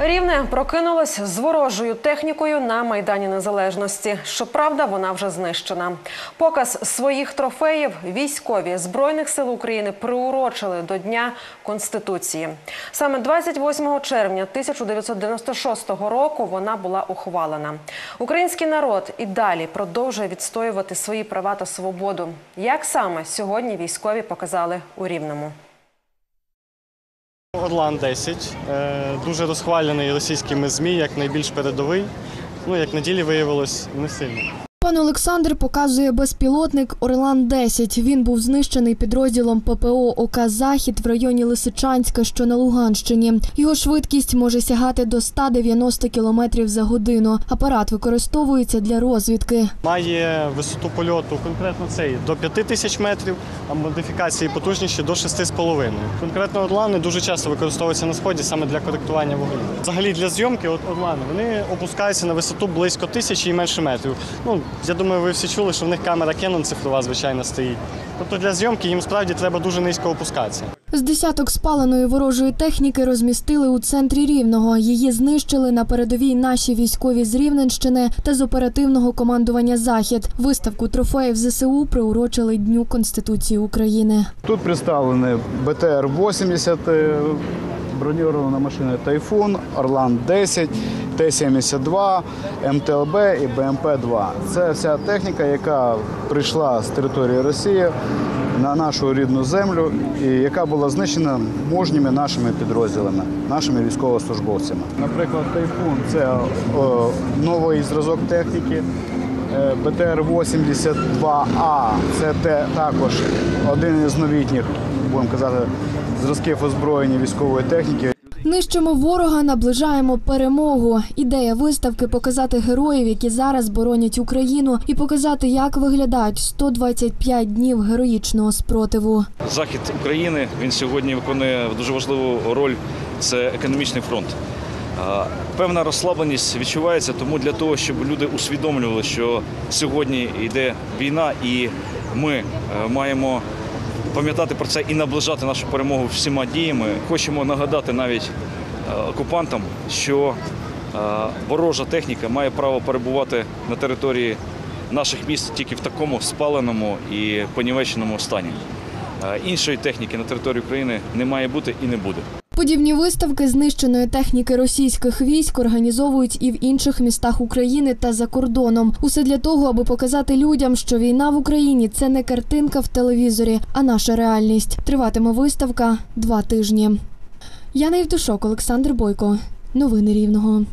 Рівне прокинулось з ворожою технікою на майдані незалежності. Щоправда, вона вже знищена. Показ своїх трофеїв військові збройних сил України приурочили до Дня Конституції. Саме 28 червня 1996 року вона була ухвалена. Український народ і далі продовжує відстоювати свої права та свободу. Як саме сьогодні військові показали у Рівному. Орлан 10 е, дуже розхвалений російськими ЗМІ як найбільш передовий. Ну, як на ділі виявилось, не сильно. Пан Олександр показує безпілотник Орлан-10. Він був знищений підрозділом ППО ОК Захід в районі Лисичанська, що на Луганщині. Його швидкість може сягати до 190 км за годину. Апарат використовується для розвідки. Має висоту польоту конкретно цей до 5 тисяч метрів, а модифікації потужніші до 6,5. Конкретно орлани дуже часто використовуються на сході саме для коректування вогню. Взагалі для зйомки от орлани вони опускаються на висоту близько тисячі і менше метрів. Ну я думаю, ви всі чули, що в них камера Canon цифрова звичайно стоїть. Тобто для зйомки їм справді треба дуже низько опускатися. З десяток спаленої ворожої техніки розмістили у центрі Рівного. Її знищили на передовій наші військові з Рівненщини та з оперативного командування Захід. Виставку трофеїв ЗСУ приурочили Дню Конституції України. Тут представлені БТР-80, е, броньована машина Тайфун, Орлан 10, Т-72, МТЛБ і БМП-2. Це вся техніка, яка прийшла з території Росії на нашу рідну землю і яка була знищена мужніми нашими підрозділами, нашими військовослужбовцями. Наприклад, Тайфун це о, новий зразок техніки. Е, БТР-82А це те, також один із новітніх, будемо казати, зразків озброєння військової техніки. Нищимо ворога, наближаємо перемогу. Ідея виставки показати героїв, які зараз боронять Україну, і показати, як виглядають 125 днів героїчного спротиву. Захід України він сьогодні виконує дуже важливу роль. Це економічний фронт. Певна розслабленість відчувається, тому для того, щоб люди усвідомлювали, що сьогодні йде війна, і ми е, маємо пам'ятати про це і наближати нашу перемогу всіма діями. Хочемо нагадати навіть е, окупантам, що е, ворожа техніка має право перебувати на території наших міст тільки в такому спаленому і понівеченому стані. Е, Іншої техніки на території України не має бути і не буде. Подібні виставки знищеної техніки російських військ організовують і в інших містах України та за кордоном. Усе для того, аби показати людям, що війна в Україні це не картинка в телевізорі, а наша реальність. Триватиме виставка два тижні. Яна Євтушок, Олександр Бойко. Новини Рівного.